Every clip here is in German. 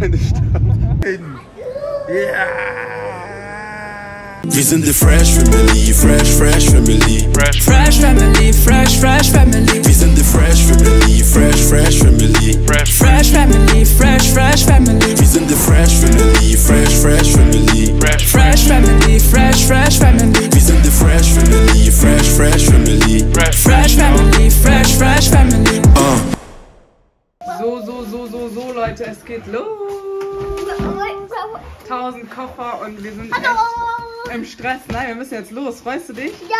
deine Stadt. Ja! Wir sind die Fresh Family, Fresh, Fresh Family. Fresh. Fresh Family, Fresh, Fresh Family. Wir sind die Fresh Family, Fresh, Fresh Family. Fresh. Fresh Family, Fresh, Fresh Family. Wir sind die Fresh Family, Fresh, Fresh Family. Fresh. Fresh Family, Fresh, Fresh Family. Wir sind die Fresh Family, Fresh, Fresh Family. Fresh. Fresh Family, Fresh, Fresh Family. So, so, so, Leute, es geht los. 1000 Koffer und wir sind echt im Stress. Nein, wir müssen jetzt los. Freust du dich? Ja,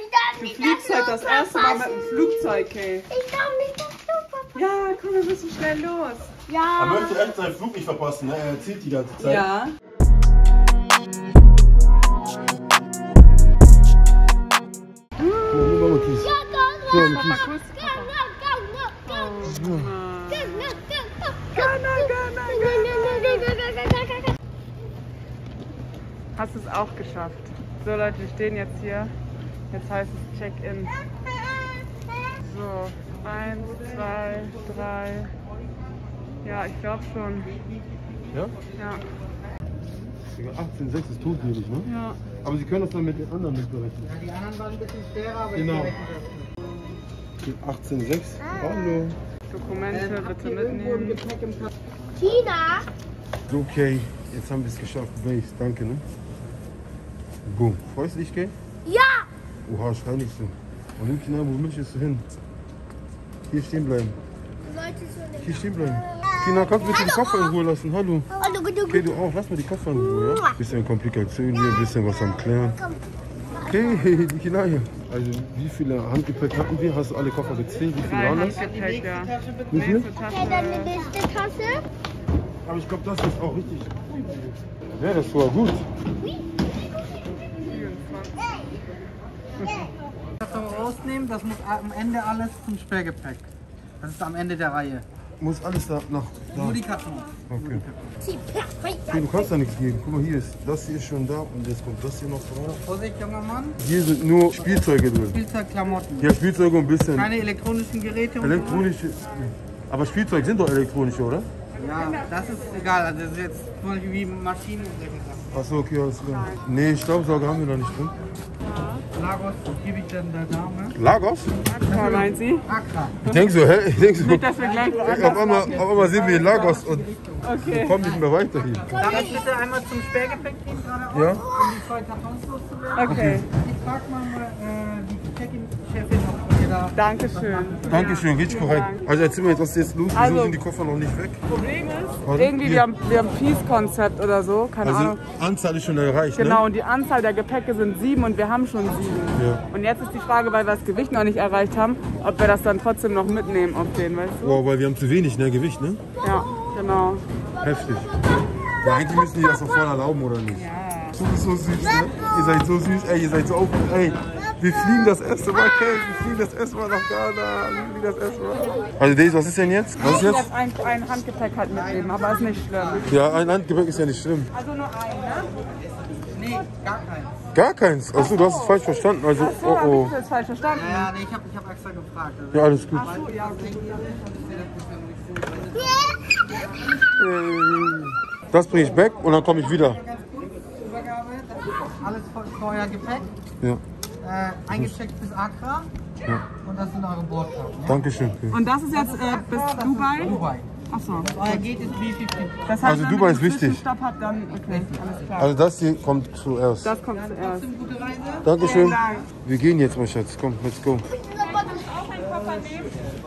ich darf Du nicht fliegst das heute das erste Mal mit dem. Flugzeug, ey. Ich darf nicht das Flugzeug verpassen. Ja, komm, wir müssen schnell los. Er Ja. möchte echt seinen Flug nicht verpassen, ne? Er erzählt die ganze Zeit. Ja. Ja, nur mal Kies. Ja, go, Hast es auch geschafft. So, Leute, wir stehen jetzt hier. Jetzt heißt es Check-in. So, eins, zwei, drei. Ja, ich glaube schon. Ja? Ja. Digga, 18,6 ist totmütig, ne? Ja. Aber Sie können das dann mit den anderen mitberechnen. Die anderen waren ein bisschen schwerer, aber Genau. ich berechne das. 18,6. Hallo. Dokumente Ähm, bitte mitnehmen. Tina, Okay, jetzt haben wir es geschafft. Base, danke, ne? Boom. Freust du dich, gell? ja, Oha, schrei nicht so. Und nimm Kinder, wo möchtest du hin? Hier stehen bleiben. Hier stehen bleiben. Kina, kannst du bitte die Koffer in Ruhe lassen? Hallo. Okay, du auch. Lass mal die Koffer in Ruhe, ja? Bisschen Komplikation hier, ein bisschen was am Klären. Okay, die Kinder hier. Also, wie viele Handgepäck hatten wir? Hast du alle Koffer gezählt? Wie viele Drei waren das? Handgepäck, ja. Wie viel? Nächste Okay, dann die Tasche. nächste Tasse. Aber ich glaube, das ist auch richtig. Ja, das war gut. 24. Das rausnehmen, das muss am Ende alles zum Sperrgepäck. Das ist am Ende der Reihe. Muss alles da nach. Da. Nur die Kartons. Okay. Du kannst da nichts geben. Guck mal, hier ist das hier ist schon da und jetzt kommt das hier noch drauf. Vorsicht, junger Mann. Hier sind nur Spielzeuge drin. Spielzeug, Klamotten. Hier Spielzeuge und ein bisschen Keine elektronischen Geräte. und elektronische. Aber Spielzeug sind doch elektronische, oder? Ja, das ist egal. Also das ist jetzt zum Beispiel wie Maschinen und solche. Achso, okay, alles klar. Nee, Staubsauger haben wir noch nicht drin. Lagos gebe ich dann der Dame. Lagos? Aqua meint sie? Accra. Ich denk so, hä? Ich denk so, Nicht, dass wir gleich auf einmal, auf einmal sind wir in Lagos und Okay. kommen nicht mehr weiter hier. Darf ich bitte einmal zum Sperrgepäck gehen Ja? um die zwei Kartons loszuwerden? Okay. Ich frage mal äh, die Check-in-Chefin, ob ihr da... Dankeschön. Dankeschön, richtig korrekt. Also erzähl mir jetzt, was ist jetzt los? Wieso Also- sind die Koffer noch nicht weg? Problem ist, Warte, irgendwie hier. wir haben, wir haben Peace-Konzept oder so, keine Also Ahnung. Anzahl ist schon erreicht, Genau, ne? und die Anzahl der Gepäcke sind sieben und wir haben schon sieben. Ja. Und jetzt ist die Frage, weil wir das Gewicht noch nicht erreicht haben, ob wir das dann trotzdem noch mitnehmen auf den, weißt du? Wow, weil wir haben zu wenig, ne? Gewicht, ne? Ja, genau. Heftig. Ja, eigentlich müssen die das doch voll erlauben, oder nicht? Ja. Du bist so süß, ne? Ihr seid so süß, ey, ihr seid so auf. Ey, wir fliegen das erste Mal, Kate, wir fliegen das erste Mal nach Ghana. Wir fliegen das erste Mal. Also, Daisy, was ist denn jetzt? Was ist Ich jetzt? ein, ein Handgepäck halt mitnehmen, aber ist nicht schlimm. Ja, ein Handgepäck ist ja nicht schlimm. Also nur ein, ne? Nee, gar keinen. Gar keins. Achso, du hast es falsch verstanden. Also, Achso, oh hab oh. ich das falsch verstanden? Ja, nee, ich habe ich hab extra gefragt. Also, Ja, alles gut. Achso, ja, gut. Das bringe ich weg und dann komme ich wieder. Ganz kurz, Übergabe, das ist alles euer Gepäck. Ja, Äh, eingecheckt bis Accra. Und das sind eure Bordkarten. Ja? Dankeschön. Und das ist jetzt äh, bis Das ist Dubai? Dubai. Achso. Das heißt, Also wenn Dubai ist wichtig. Hat, dann okay, alles klar. Also, das hier kommt zuerst. Das kommt zuerst. Gute Reise. Dankeschön. Dank. Wir gehen jetzt, mein Schatz. Komm, let's go.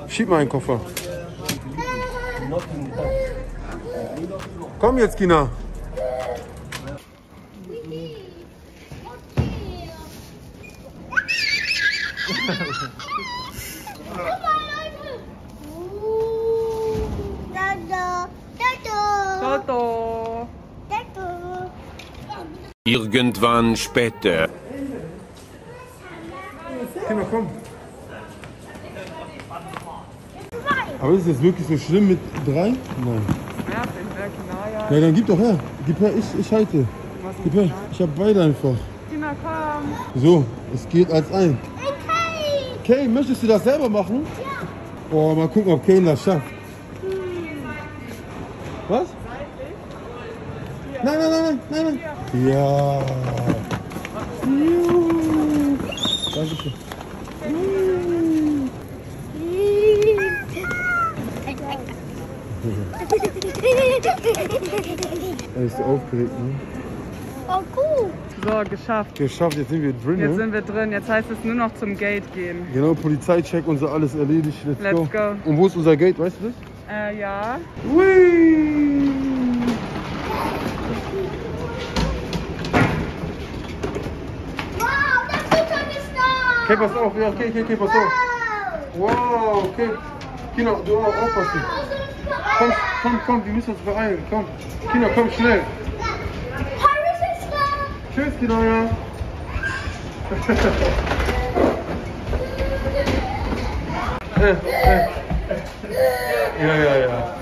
Schieb mal einen Koffer. Komm jetzt, Kina. Irgendwann später. Kinder, komm. Aber ist es jetzt wirklich so schlimm mit drei? Nein. Ja, bin weg, na ja. Dann gib doch her. Gib her, ich, ich halte. Gib her. Ich habe beide einfach. So, es geht als ein. Kay, möchtest du das selber machen? Ja. Oh, mal gucken, ob Kane das schafft. Was? Nein, nein, nein, nein, nein. Ja. Juhu. Dankeschön. Er ist aufgeregt, ne? Oh, gut. So, geschafft. Geschafft, jetzt sind wir drin, Jetzt ne? sind wir drin. Jetzt heißt es nur noch zum Gate gehen. Genau, Polizeicheck und so alles erledigt. Let's, Let's go. go. Und wo ist unser Gate, weißt du das? Äh, ja. Hui. Wow, das Futter ist da. Okay, pass auf, ja, okay, okay, okay, pass auf. Wow. Okay. Kinder, du auch aufpassen. Komm, komm, komm, wir müssen uns beeilen. Komm. Kinder, komm schnell. Tschüss, Kinder, ja. äh, äh. Ja, ja, ja.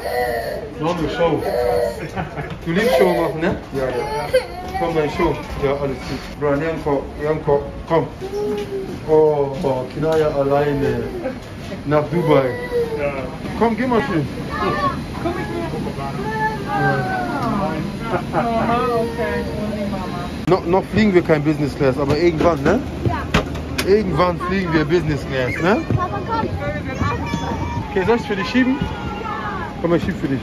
Noch eine Show. Du liebst Show machen, ne? Ja, ja. Komm, deine Show. Ja, alles gut. Brian, Janko, Janko, komm. Oh, oh, Kinaya alleine. Nach Dubai. Komm, geh mal schön. Aha, okay. Only Mama. No, noch fliegen wir kein Business Class, aber irgendwann, ne? Ja. Irgendwann fliegen wir Business Class, ne? Papa, komm. Okay, soll ich für dich schieben? Komm, ich schieb für dich.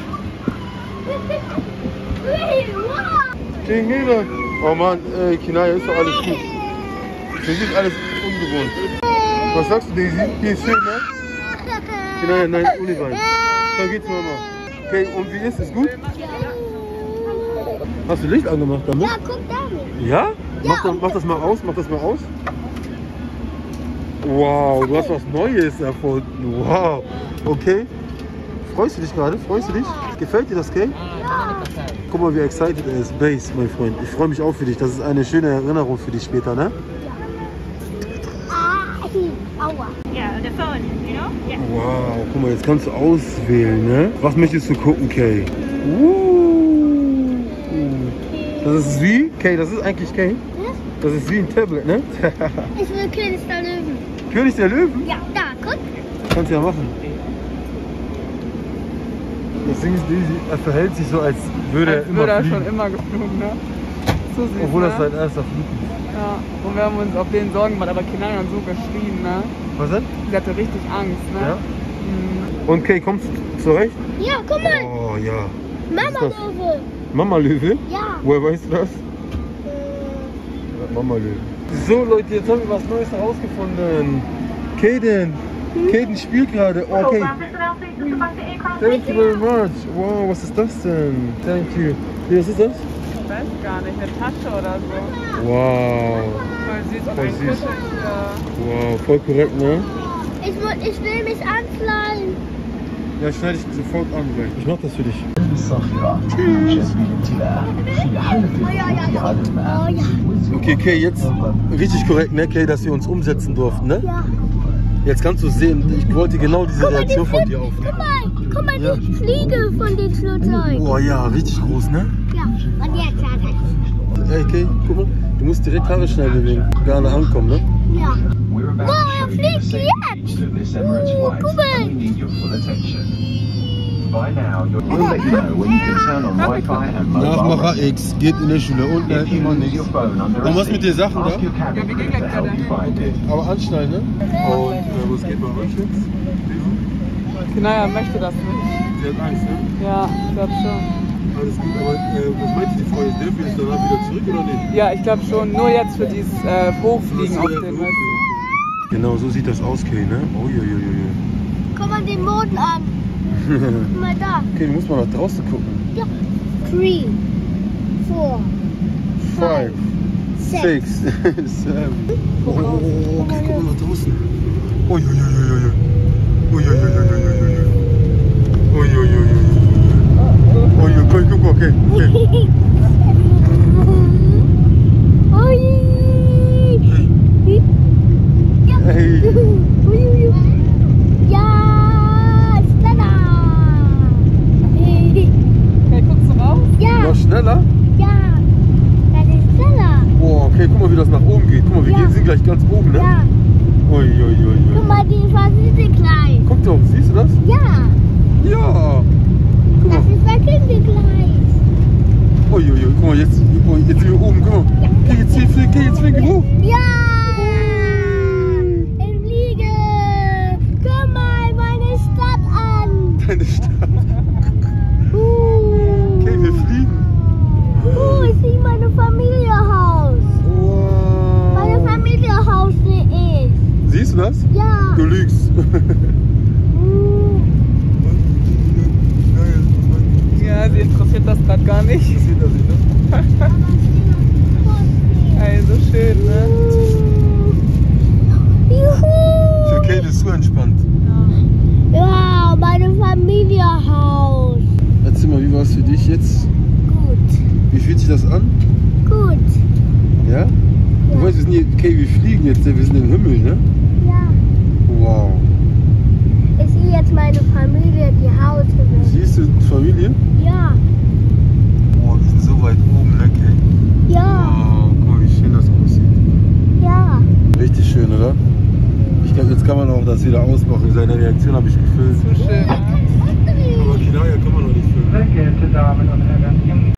Zehn Meter. Oh Mann, ey, Kinaya, ist doch alles gut. Für dich alles ungewohnt. Was sagst du, Daisy? Hier ist schön, ne? Kinaya, nein, ohne Wein. Dann geht's Mama. Okay, und wie ist es? Gut? Hast du Licht angemacht damit? Ja, guck damit. Ja? Mach, das, mach das mal aus, mach das mal aus. Wow, du hast was Neues erfunden. Wow. Okay. Freust du dich gerade? Freust du dich? Gefällt dir das Cake? Guck mal, wie excited er ist. Base, mein Freund. Ich freue mich auch für dich. Das ist eine schöne Erinnerung für dich später, ne? Ah, aua. Wow, guck mal, jetzt kannst du auswählen, ne? Was möchtest du gucken, Kay? Uh. Das ist wie? Kay, das ist eigentlich Kay? Das ist wie ein Tablet, ne? Ich will König der Löwen. König der Löwen? Ja, da, guck. Kannst du ja machen. Das Ding ist, Daisy, er verhält sich so, als würde er Als immer würde er fliegen. schon immer geflogen, ne? So süß, Obwohl ne? das sein erster Flug ist. Ja, und wir haben uns auf den Sorgen gemacht, aber Kinder haben so geschrien, ne? Was denn? Sie hatte richtig Angst, ne? Ja? Mhm. Und Kay, kommst du zurecht? Ja, guck mal. Oh ja. Mama? Löwe. Mama Löwe? Ja. Woher weißt du das? Ja, Mama Löwe. So Leute, jetzt haben wir was Neues herausgefunden. Kaden. Kaden spielt gerade. Oh, okay. Thank you very much. Wow, was ist das denn? Thank you. Wie, was ist das? Ich weiß gar nicht, eine Tasche oder so. Wow. Voll süß Voll süß. Wow, voll korrekt, ne? Ich, ich will mich anfallen. Ja, schneide ich sofort an gleich. Ich mach das für dich. Okay, Kay, jetzt richtig korrekt, ne, Kay, dass wir uns umsetzen durften, ne? Ja. Jetzt kannst du sehen, ich wollte genau diese Guck mal, die Reaktion von dir aufnehmen. Guck mal, guck mal, Ja. die Fliege von dem Flugzeug. Boah, ja, richtig groß, ne? Ja, und jetzt hat er. Ey, Kay, guck mal, du musst direkt Haare schnell bewegen. Gerne ankommen, ne? Ja. Wow, er fliegt jetzt. Oh, guck mal. Nachmacher X geht in der Schule und you immer nichts. Und was mit den Sachen da? Ja, wir gehen gleich wieder. Aber anschnallen, ne? Und äh, was geht bei euch jetzt? Kinaya möchte das nicht. Sie hat Angst, ne? Ja, ich glaube schon. Alles gut, aber äh, was meint die Frau jetzt? Dürfen wir jetzt danach wieder zurück oder nicht? Ja, ich glaube schon. Nur jetzt für dieses äh, Hochfliegen auf den, du? Genau, so sieht das aus, Kay, ne? Oh, jo, jo, jo. Guck mal den Mond an. Guck mal da. Okay, du musst mal nach draußen gucken. Ja. Three, four, Five, six. six, seven. Oh, oh, oh, okay, guck mal nach draußen. Oh, jo. Oh, jo, jo, jo, jo, jo, jo, jo. Oh, jo, jo, jo, jo. Oh, jo, guck, guck, okay, okay. Ja. Hey. Ui, ui, ui. Ja, schneller. Okay, guckst du raus? Ja, Noch schneller? ja. Das ist schneller. Boah, okay, guck mal, wie das nach oben geht. Guck mal, wir Ja. gehen, sind gleich ganz oben, ne? Ja. Ui, ui, ui, Guck mal, die Fasite klein. Guck doch, siehst du das? Ja, Ja. Guck das mal. ist Verkündegleis. Ui, ui, ui, guck mal, Jetzt sind wir oben, guck mal. Geh jetzt hier, geh jetzt fliegen hoch. Ja! Ich fliege! Guck mal meine Stadt an! Deine Stadt. Uh, Okay, wir fliegen. uh, ich sehe meine Familienhaus. Meine Wow. Familienhaus sehe ich. Siehst du das? Ja. Du lügst. Uh, Ja, sie interessiert das gerade gar nicht. Sieht er sich, ne? Also schön, ne? Juhu! Für Kate ist so entspannt. Ja, meine Familienhaus. Erzähl mal, wie war es für dich jetzt? Gut, Wie fühlt sich das an? gut. Ja? Du weißt, wir sind hier, okay, wir fliegen jetzt, wir sind im Himmel, ne? Ja. Wow. Ich sehe jetzt meine Familie, die Haus. Siehst du Familie? Ja. Boah, wir sind so weit oben, ne, Kate? Ja. Wow, guck mal, wie schön das aussieht. Ja. Richtig schön, oder? Ich glaube, jetzt kann man auch das wieder ausmachen. Seine Reaktion habe ich gefilmt. So schön. ne? Aber Kinaya kann man noch nicht filmen. Sehr geehrte Damen und Herren,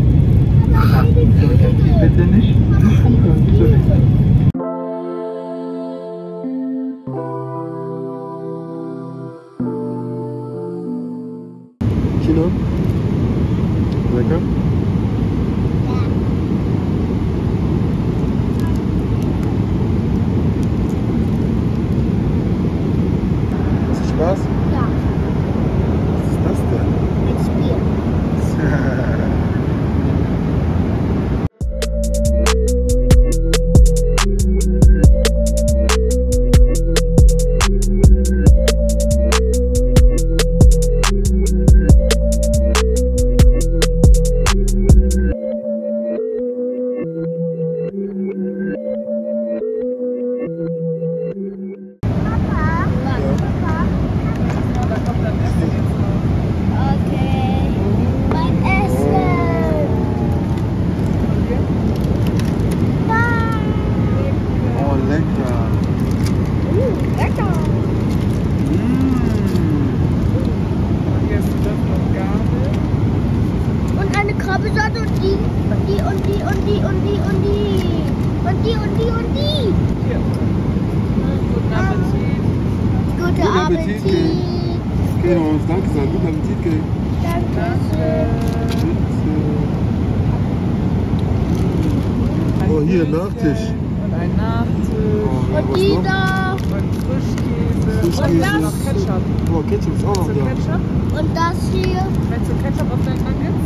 Nachtisch. Und ein Nachtisch. Oh, Und die da. Und Frischkäse. Frischkäse. Und das noch Ketchup. Oh, Ketchup ist auch noch da. Ketchup? Und das hier. Willst du Ketchup auf deinen Nuggets?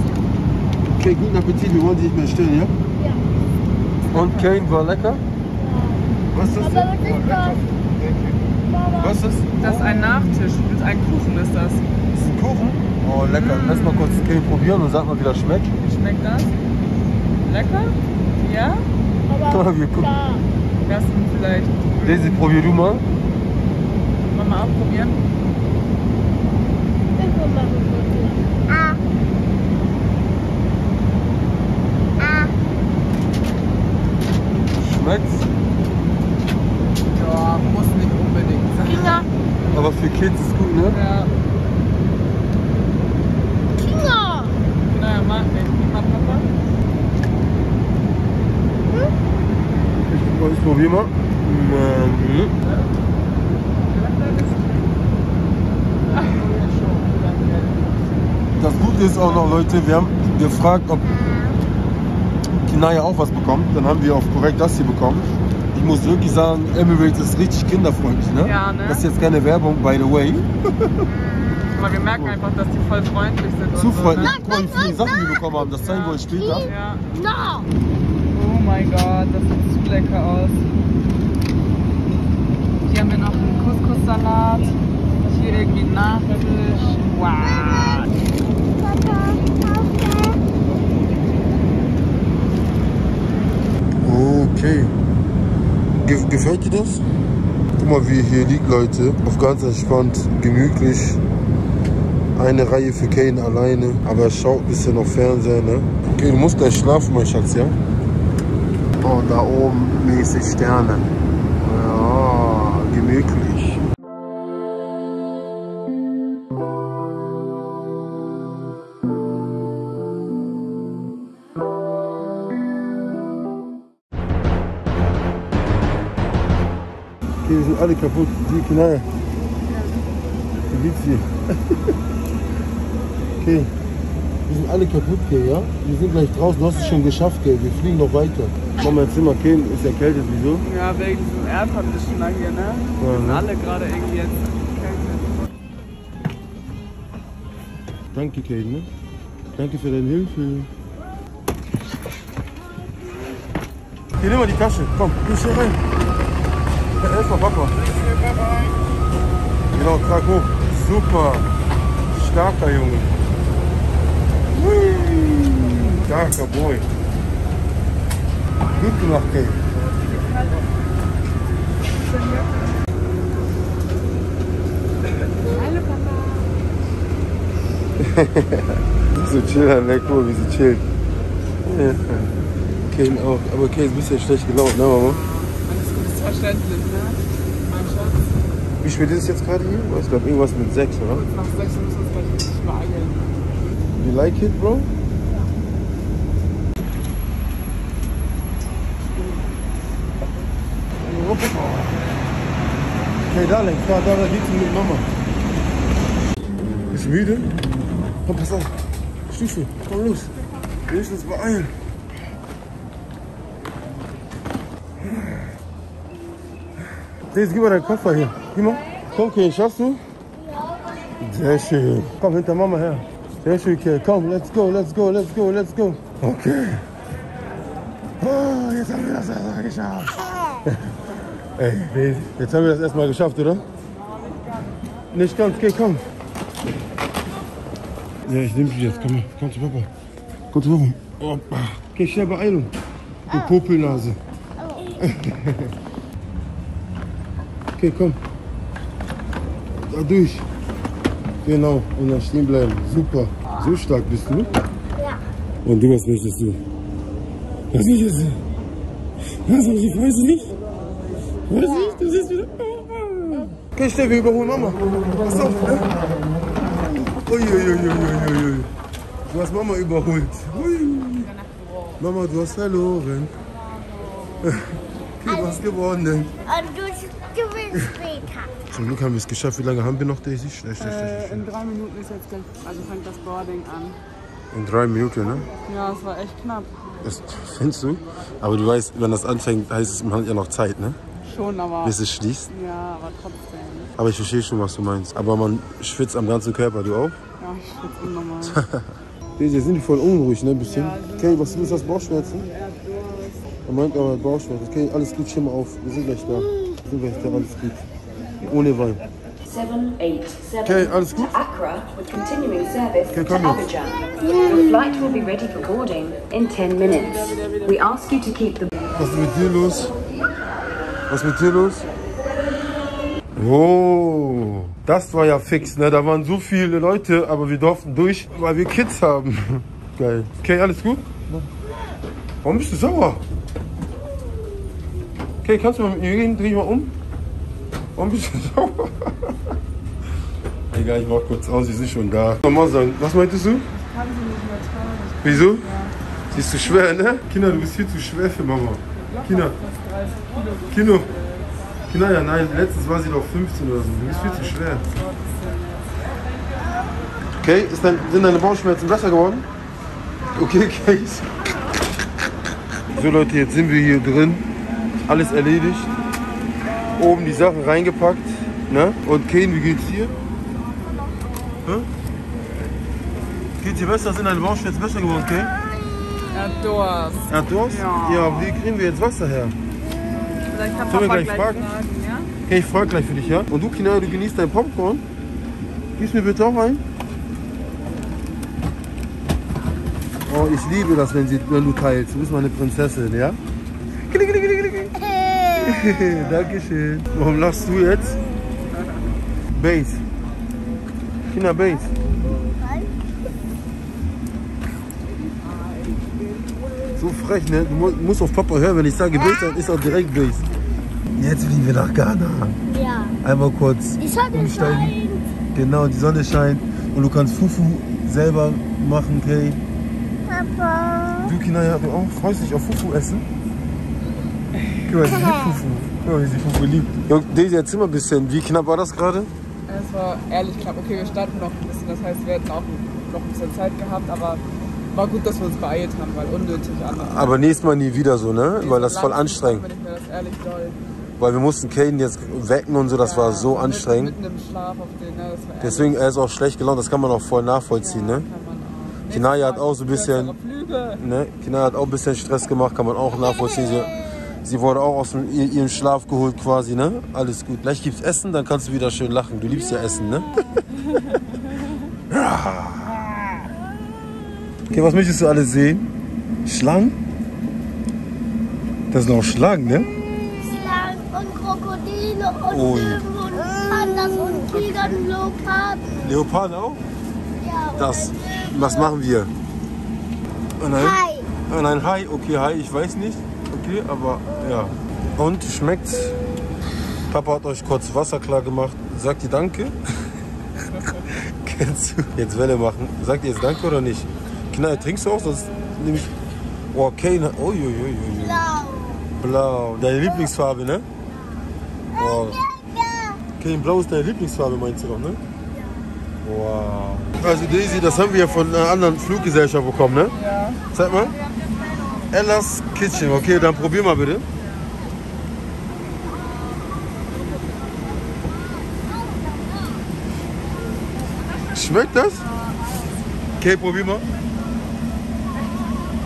Okay, guten Appetit. Wir wollen dich nicht mehr stören, ja? Ja. Und Kane war lecker? Was ist das Aber was ist das? Was ist? Das ist ein Nachtisch. Das ist ein Kuchen ist das. Ist ein Kuchen? Oh, lecker. Lass mal kurz Kane probieren und sag mal, wie das schmeckt. Wie schmeckt das? Lecker? Ja? Aber Wir gucken. da. Das sind vielleicht. Daisy, probier du mal. Wollen wir mal will machen. Ah. Ah. Schmeckt's? Ja, muss nicht unbedingt sein. Aber für Kids ist gut, ne? Ja. Kinga. Naja, mag nicht. Wie mal Papa? Ich, ich probier mal. Mhm. Das Gute ist auch noch, Leute, wir haben gefragt, ob Kinaya auch was bekommt. Dann haben wir auf korrekt das hier bekommen. Ich muss wirklich sagen, Emirates ist richtig kinderfreundlich, ne? Ja, ne? Das ist jetzt keine Werbung, by the way. Aber wir merken einfach, dass die voll freundlich sind. Zu und so, freundlich. Ne? Guck mal, wie viele Sachen wir bekommen haben. Das zeigen wir euch später. Ja. No. Oh mein Gott, das sieht zu lecker aus. Hier haben wir noch einen Couscous-Salat. Hier irgendwie einen Nachtisch. Wow. Okay. Ge gefällt dir das? Guck mal, wie hier liegt, Leute. Auf ganz entspannt, gemütlich. Eine Reihe für Kane alleine, aber er schaut ein bisschen auf Fernseher, ne? Okay, du musst gleich schlafen, mein Schatz, ja? und da oben mäßig Sterne. Ja, gemütlich. Okay, wir sind alle kaputt, die Knall. Die Witzi. okay, wir sind alle kaputt, gell, ja? Wir sind gleich draußen, du hast es schon geschafft, gell? Wir fliegen noch weiter. Mama, erzähl mal, Ken ist erkältet. Wieso? Ja, wegen diesem Airconditioner hier, ne? Wir sind ne? alle gerade irgendwie jetzt erkältet. Danke, Kate, ne? Danke für deine Hilfe. Hier, nimm mal die Tasche. Komm, geh schnell rein. Ja, Erstmal Papa. Genau, trag hoch. Super. Starker Junge. Starker Boy. Gut gemacht, Kate. so chillen, ne? Guck mal, wie sie chillt. Ja. Kane auch. Aber Kane ist ein bisschen schlecht gelaunt, ne, Mama? Alles gut, ist verständlich, ne? Mein Schatz. Wie spät ist es jetzt gerade hier? Ich glaube, irgendwas mit sechs, oder? Nach sechs müssen wir uns gleich richtig beeilen. You like it, bro? Okay, Darling, fahr da, da liegt sie mit Mama. Bist du müde? Komm, pass auf. Stufe, komm los. Wir müssen uns beeilen. Jetzt gib mal deinen Koffer hier. Gib mal. Komm, Kane, schaffst du? Sehr schön. Komm hinter Mama her. Sehr schön, Kane. Komm, let's go, let's go, let's go, let's go. Okay. Oh, jetzt haben wir das geschafft. Ey, Baby, jetzt haben wir das erstmal geschafft, oder? Nicht ganz, okay, komm. Ja, ich nehme dich jetzt. Komm, mal. komm zu Papa. Komm zu Papa. Opa. Okay, schnell Beeilung. Du Popelnase. Okay, komm. Da durch. Genau, und dann stehen bleiben. Super. So stark bist du? Ja. Und du, was möchtest du? Was möchtest du? Was möchtest du? Weißt du nicht? Du nicht? Du siehst wieder. Okay, schnell, wir überholen Mama. Pass auf, ne? Uiuiuiuiui. Du hast Mama überholt. Ui. Mama, du hast verloren. Okay, du hast gewonnen. Und du gewinnst später. Zum Glück haben wir es geschafft. Wie lange haben wir noch, Daisy? Schnell, schnell, schnell, Äh, in drei Minuten ist jetzt gleich, also fängt das Boarding an. In drei Minuten, ne? Ja, es war echt knapp. Das findest du? Aber du weißt, wenn das anfängt, heißt es, man hat ja noch Zeit, ne? Schon, aber. Bis es schließt. Ja, aber trotzdem. Aber ich verstehe schon, was du meinst. Aber man schwitzt am ganzen Körper, du auch? Ja, ich schwitze unnormal. Daisy, sind die voll unruhig, ne? Ein bisschen. Okay, was ist das? Bauchschmerzen? Er meint aber Bauchschmerzen. Okay, alles gut, mal auf. Wir sind gleich da. Wir sind gleich da, alles gut. Ohne Wein. 787 Okay, alles gut? Okay, komm jetzt. Abidjan. Your flight will be ready for boarding in 10 minutes. We ask you to keep the Was ist mit dir los? Was ist mit dir los? Oh, das war ja fix, ne? Da waren so viele Leute, aber wir durften durch, weil wir Kids haben. Geil. Okay, alles gut? Warum bist du sauer? Okay, kannst du mal mit mir gehen? Dreh dich mal um. Warum bist du sauer? Egal, ich mach kurz aus, wir sind schon da. Mal sagen, was meintest du? Kann sie nicht mehr tragen. Wieso? Sie ist zu schwer, ne? Kinder, du bist viel zu schwer für Mama. Kinder. Kino. Kinder, ja nein, letztens war sie doch 15 oder so. Du bist viel zu schwer. Okay, ist dein, sind deine Bauchschmerzen besser geworden? Okay, okay. So Leute, jetzt sind wir hier drin. Alles erledigt. Oben die Sachen reingepackt. Ne? Und Kane, wie geht's dir? Hä? Geht's dir besser? Sind deine Bauchschmerzen besser geworden, Kane? Hat Durst. Hat Durst? Ja. Ja, wie kriegen wir jetzt Wasser her? Vielleicht kann Sollen wir gleich gleich fragen? ja? Okay, ich frage gleich für dich, ja? Und du, Kina, du genießt dein Popcorn? Gibst mir bitte auch ein? Oh, ich liebe das, wenn, sie, wenn du teilst. Du bist meine Prinzessin, ja? Kili, kili, kili, kili. Dankeschön. Warum lachst du jetzt? Bass. Kina, Bass. So frech, ne? Du mu- musst auf Papa hören. Wenn ich sage Bass, dann ist auch direkt Bass. Jetzt fliegen wir nach Ghana. Ja. Einmal kurz Die Sonne umsteigen. scheint. Genau, die Sonne scheint und du kannst Fufu selber machen, Kay. Papa. Du, Kinaya, du auch freust dich auf Fufu essen? Guck mal, sie liebt Fufu. Guck mal, wie sie von verliebt. Jung, Daisy, erzähl mal ein bisschen, wie knapp war das gerade? Es war ehrlich knapp. Okay, wir standen noch ein bisschen. Das heißt, wir hätten auch noch ein bisschen Zeit gehabt. Aber war gut, dass wir uns beeilt haben, weil unnötig anders. Aber nächstes Mal nie wieder so, ne? Weil das ist voll anstrengend. Mir das ehrlich doll. Weil wir mussten Caden jetzt wecken und so, das war so Ja, anstrengend. Mitten im Schlaf auf den, ne? Deswegen, er ist auch schlecht gelaunt, das kann man auch voll nachvollziehen, ne? man auch. Kinaya hat auch so ein bisschen, ne? Kinaya hat auch ein bisschen Stress gemacht, kann man auch nachvollziehen. Sie, sie wurde auch aus dem, ihr- ihrem Schlaf geholt quasi, ne? Alles gut. Gleich gibt's Essen, dann kannst du wieder schön lachen. Du liebst ja Essen, ne? Okay, was möchtest du alles sehen? Schlangen? Das sind auch Schlangen, ne? Schlangen und Krokodile und Ui. Löwen und Pandas und Tiger und Leoparden. Leoparden auch? Ja, Das. Was machen wir? Oh nein. Hai. Oh nein, Hai. Okay, Hai, ich weiß nicht. Okay, aber ja. Und schmeckt's? Papa hat euch kurz Wasser klar gemacht. Sagt ihr Danke? Kennst du? Jetzt Welle machen. Sagt ihr jetzt Danke oder nicht? Knall, trinkst du auch? Sonst nehme ich. Oh, okay. Ui, ui, ui, ui. Blau. Blau. Deine Lieblingsfarbe, ne? Oh. Okay, blau ist deine Lieblingsfarbe, meinst du doch, ne? Wow. Also Daisy, das haben wir ja von einer anderen Fluggesellschaft bekommen, ne? Ja. Zeig mal. Ellas Kitchen. Okay, dann probier mal bitte. Schmeckt das? Okay, probier mal.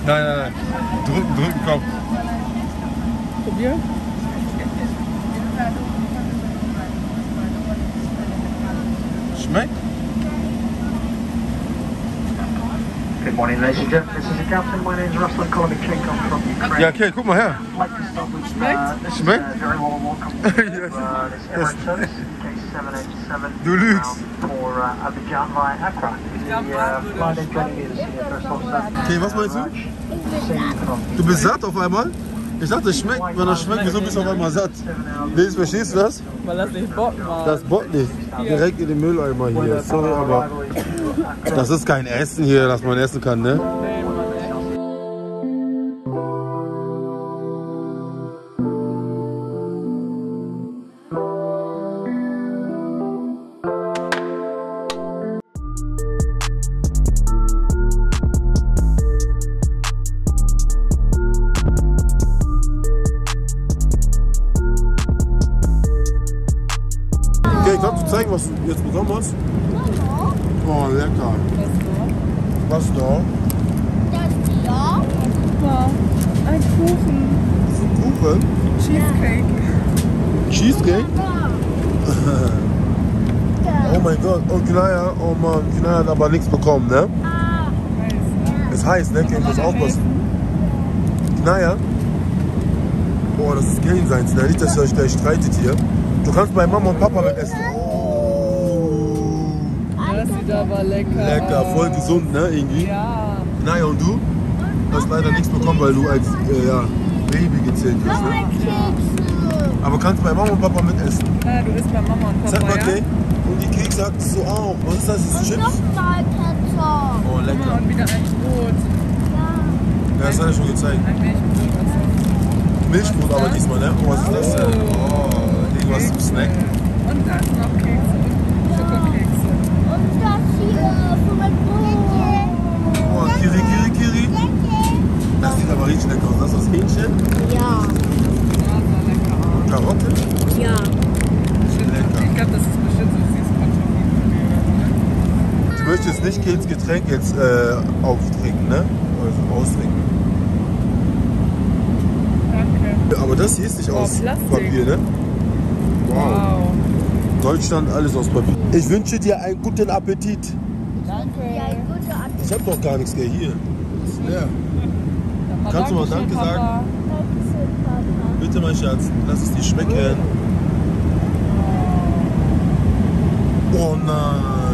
Nein, nein, nein. Drücken, drücken, komm. Probier. Schmeckt? Good morning, ladies and gentlemen. This is the captain. My name is Russell Kolomichenkov from Ukraine. Ja, okay, guck mal her. I'd like to start with, uh, this is Schmeckt? a very warm welcome to uh, this Emirates service, UK787 Du lügst. bound for uh, Abidjan via Accra. Okay, was meinst du? Du bist satt auf einmal? Ich dachte, es schmeckt. Wenn das schmeckt, wieso bist du auf einmal satt? Liz, verstehst du das? Weil das nicht Bock macht. Das Bot nicht. Direkt in den Mülleimer hier. Sorry, aber das ist kein Essen hier, das man essen kann, ne? Jetzt bekommen hast? Oh, lecker. Was da? Das ja. Super. Ein Kuchen. Kuchen? Cheesecake. Cheesecake? Oh mein Gott. Oh, Kinaya, oh Mann, Kinaya hat aber nichts bekommen, ne? Ist heiß, ne? Kind muss aufpassen. Kinaya? Boah, das ist Kane seins, ne? Nicht, dass ihr euch gleich streitet hier. Du kannst bei Mama und Papa mit essen. Oh. Sieht aber lecker Lecker, voll gesund, ne? Irgendwie. Ja. Naja, und du? Hast leider nichts bekommen, weil du als äh, ja, Baby gezählt wirst, ne? Kekse. Aber kannst bei Mama und Papa mitessen. ja. Du isst bei Mama und Sag Papa, mal, ja? okay. Und die Kekse hattest du auch. Was ist das? Ist das Und Chips? nochmal Ketchup. Oh, Ja, lecker. und wieder ein Brot. Ja, das hat er schon gezeigt. Ein Milchbrot. Was ist Milchbrot aber diesmal, ne? Oh, was ist das denn? Oh, irgendwas zum Snack. das? Und da ist noch Kekse und Schokokekse. Und das hier für mein Brot. Oh, Kiri, Kiri, Kiri. Das sieht aber richtig lecker aus. Das ist das Hähnchen, Ja. Aus. Karotte. Ja. Lecker. Ich glaube, das ist bestimmt so Süßkartoffeln. Du möchtest nicht Kils Getränk jetzt äh, auftrinken, ne? Also austrinken. Danke. Aber das hier ist nicht Oh, aus Plastik. Papier, ne? Wow. Wow. Deutschland, alles aus Papier. Ich wünsche dir einen guten Appetit. Danke. Ja. Ich hab doch gar nichts mehr hier. Ja. Dann Kannst du mal Danke sagen? Papa. Dankeschön, Papa. Bitte, mein Schatz, lass es dir schmecken. Oh nein.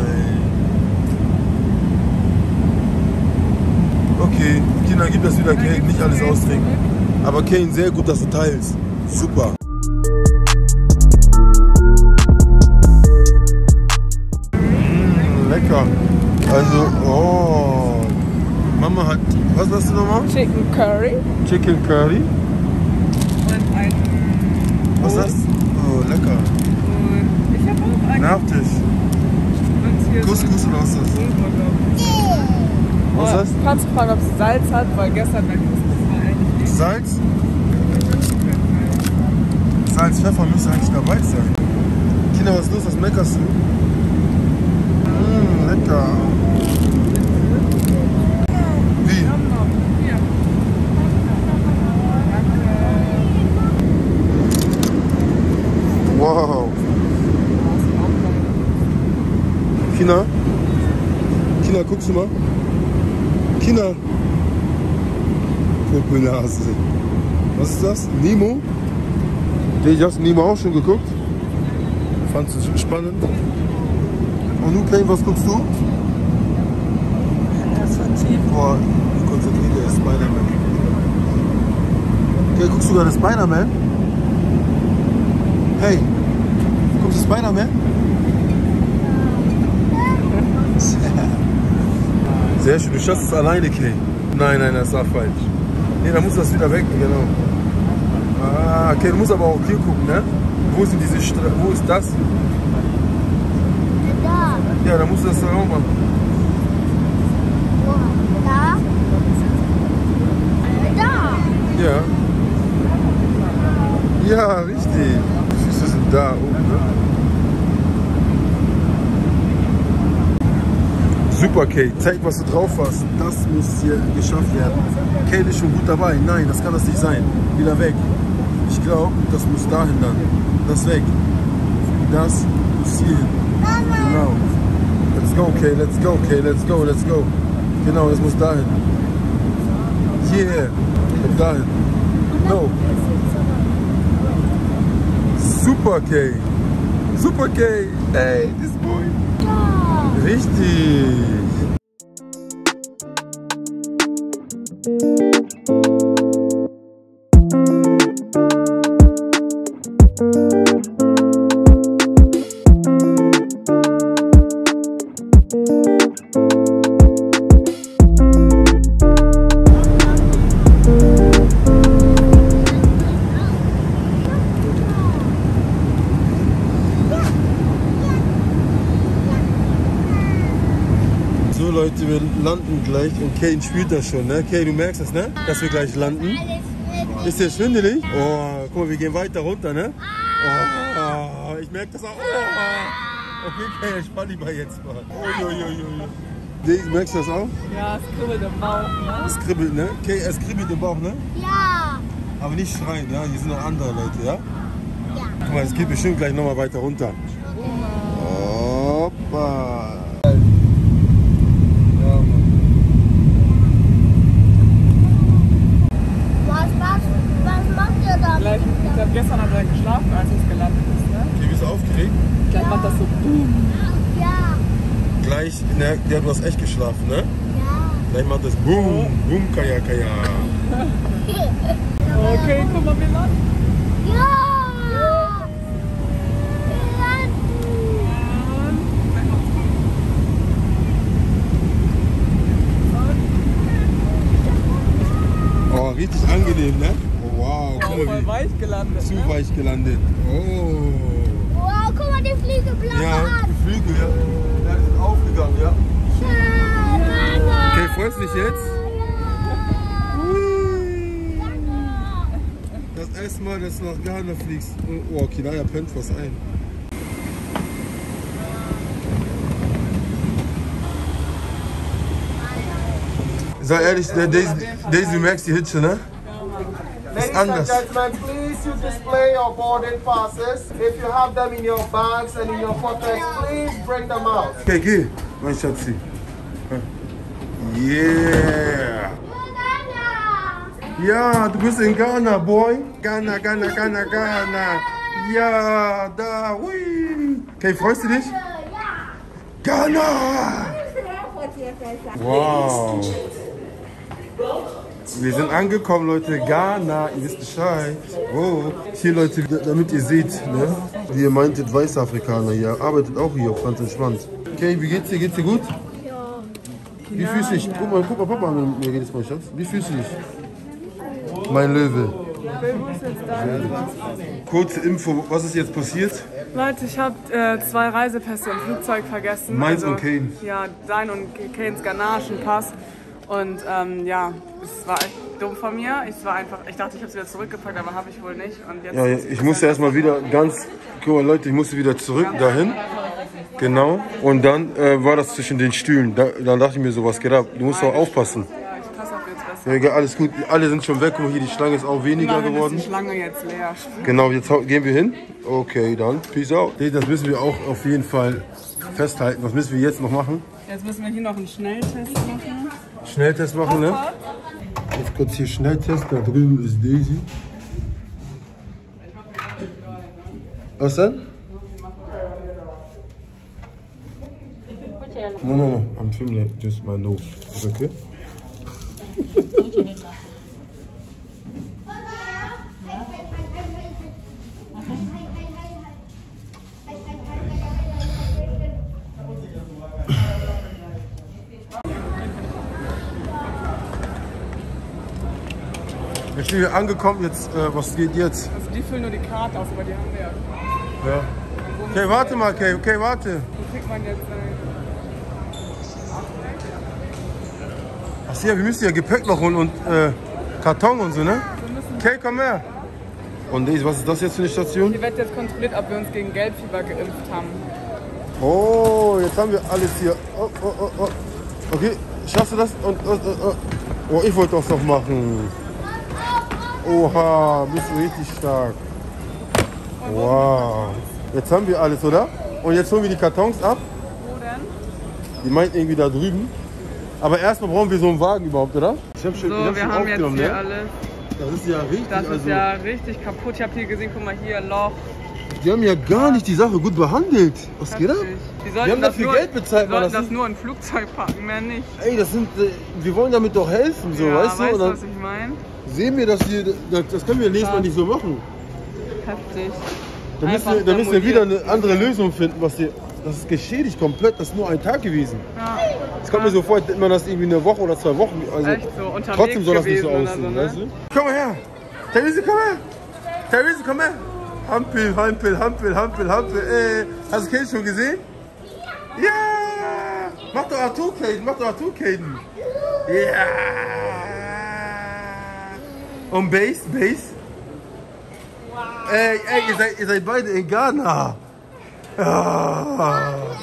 Okay, Kinder, gib das wieder Kane, nicht alles austrinken. Aber Kane, sehr gut, dass du teilst. Super. Chicken Curry Chicken Curry. und ein Was ist das? Oh, lecker. Und ich habe auch einen. Nachtisch. Couscous oder was ist das? Was ist das? Du kannst fragen, ob es Salz hat, weil gestern mein Couscous war eigentlich nicht. Salz? Salz, Pfeffer müsste eigentlich dabei sein. Kinder, was ist los? Was meckerst du? Mmh, lecker. Wie? Hier. Wow. Kina? Kina, guckst du mal? Kina. Popelnase. Was ist das? Nemo? Den hast Nemo auch schon geguckt? Fandest du spannend? Und nun, Klein, was guckst du? Boah, konzentriert der Spider-Man. Okay, guckst du gerade Spider-Man? Hey, guckst du Spider-Man? Sehr schön, du schaffst es alleine, Kay. Nein, nein, das war falsch. Nee, dann muss das wieder weg, genau. Ah, okay, du musst aber auch hier gucken, ne? Wo sind diese Stra wo ist das? Da. Ja, dann musst du das dann auch machen. Da. Da. Ja. Ja, richtig. Die Füße sind da oben, ne? Super, Kate. Zeig, was du drauf hast. Das muss hier geschafft werden. Kate ist schon gut dabei. Nein, das kann das nicht sein. Wieder weg. Ich glaube, das muss dahin dann. Das weg. Das muss hier hin. Genau. Let's go, Kay. Let's go, Kay. Let's go, let's go. Genau, das muss dahin. Yeah. Und dahin. No. Super, Kay. Super, Kay. Ey, this boy. Richtig. Landen gleich und Kane spielt das schon, ne? Kay, du merkst das, ne? Dass wir gleich landen. Ist dir schwindelig? Oh, guck mal, wir gehen weiter runter, ne? Oh, ich merke das auch. Oh. Okay, Kay, entspann dich mal jetzt mal. Oh, jo, jo, jo, jo. Nee, merkst du das auch? Ja, es kribbelt im Bauch, ne? Es kribbelt, ne? Kay, es kribbelt im Bauch, ne? Ja. Aber nicht schreien, ja? Hier sind noch andere Leute, ja? Ja. Guck mal, es geht bestimmt gleich nochmal weiter runter. Hoppa. Was, was, was macht ihr da? Gleich, ich glaube, gestern hat er geschlafen, als es gelandet ist, ne? Okay, bist du aufgeregt? Gleich macht das so boom. Ja. Ne, ja, du hast echt geschlafen, ne? Ja. Gleich macht das Boom, Boom, Kaya, Kaya. Okay, guck mal, wir landen. Ja. Wir landen. Oh, richtig angenehm, ne? Oh, wow, guck mal, wie weich gelandet, zu ne? weich gelandet. Oh. Wow, guck mal, die Fliege blau Ja, an. die Flügel, ja. Ja, die sind aufgegangen, ja. Ja. Okay, freust du dich jetzt? Das erste Mal, dass du nach Ghana fliegst. Oh, Kinaya pennt was ein. Sei ehrlich, der Daisy, Daisy, du merkst die Hitze, ne? Ladies anders. And gentlemen, please you display your boarding passes. If you have them in your bags and in your pockets, please bring them out. Okay, geh, mein Schatzi. Yeah! Ja, du bist in Ghana, boy. Ghana, Ghana, Ghana, Ghana. Ja, da, hui. Okay, freust du dich? Ghana! Wow. Wir sind angekommen, Leute. Ghana, ihr wisst Bescheid. Wow. Hier, Leute, damit ihr seht, ne? Wie ihr meintet, Weißafrikaner hier. Arbeitet auch hier, ganz entspannt. Okay, wie geht's dir? Geht's dir gut? Ja. Wie fühlst du dich? Guck mal, guck mal, Papa, mir geht es mal, Schatz. Wie fühlst du dich? Mein Löwe. Kurze Info, was ist jetzt passiert? Leute, ich habe äh, zwei Reisepässe im Flugzeug vergessen. Also, Meins und Kane. Ja, dein und Kanes Ganagenpass. Und ähm, ja, es war echt dumm von mir. Ich war einfach, ich dachte, ich habe es wieder zurückgepackt, aber habe ich wohl nicht. Und jetzt Ja, ich musste erstmal wieder ganz, guck mal Leute, ich musste wieder zurück dahin. Genau. Und dann äh, war das zwischen den Stühlen. Da, dann dachte ich mir so, was geht ab? Du musst auch aufpassen. Ja, ich passe auf jetzt besser. Ja, egal, alles gut. Alle sind schon weg. Guck mal, hier die Schlange ist auch weniger ist geworden. die Schlange jetzt leer. Genau, jetzt gehen wir hin. Okay, dann. Peace out. Das müssen wir auch auf jeden Fall festhalten. Was müssen wir jetzt noch machen? Jetzt müssen wir hier noch einen Schnelltest machen. Schnelltest machen, ne? Jetzt kurz hier Schnelltest. Da drüben ist Daisy. Was denn? No, no, no. I'm filming just my nose. Is okay? Wir angekommen. Jetzt, äh, was geht jetzt? Also die füllen nur die Karte aus, aber die haben wir ja. Ja. Okay, warte mal, okay, okay, warte. Wo kriegt man jetzt sein? Ach ja, wir müssen ja Gepäck noch holen und äh, Karton und so, ne? Okay, komm her. Und was ist das jetzt für eine Station? Hier wird jetzt kontrolliert, ob wir uns gegen Gelbfieber geimpft haben. Oh, jetzt haben wir alles hier. Oh, oh, oh, oh. Okay, schaffst du das? Und, oh, oh, oh. oh, ich wollte das noch machen. Oha, bist du richtig stark. Wow. Jetzt haben wir alles, oder? Und jetzt holen wir die Kartons ab. Wo denn? Die meint irgendwie da drüben. Aber erstmal brauchen wir so einen Wagen überhaupt, oder? Ich hab schon, So, ich hab wir schon haben jetzt hier ne? alles. Das ist ja richtig. Das ist also, ja richtig kaputt. Ich habe hier gesehen, guck mal hier, Loch. Die haben ja gar nicht die Sache gut behandelt. Was geht ab? Die Wir sollten haben das dafür nur, Geld bezahlt, die sollten Das das nur in ein Flugzeug packen, mehr nicht. Ey, das sind, äh, wir wollen damit doch helfen, so, ja, weißt du? weißt du, was ich meine? Sehen wir, dass wir, das, können wir nächstes Mal nicht so machen. Heftig. Da müssen, wir, da müssen wir wieder eine andere Lösung finden, was die, das ist geschädigt komplett, das ist nur ein Tag gewesen. Ja, Es kommt mir so vor, hätte man das irgendwie eine Woche oder zwei Wochen, also echt so. Trotzdem soll das nicht so aussehen, so, ne? weißt du? Komm mal her! Therese, komm her! Therese, komm her! Hampel, Hampel, Hampel, Hampel, Hampel, ey! Hast du Kate schon gesehen? Ja! Mach doch Arthur, Caden, mach doch Arthur, Caden! Ja! Und Bass, Bass? Ey, ey, ihr seid, ihr seid beide in Ghana! Ja.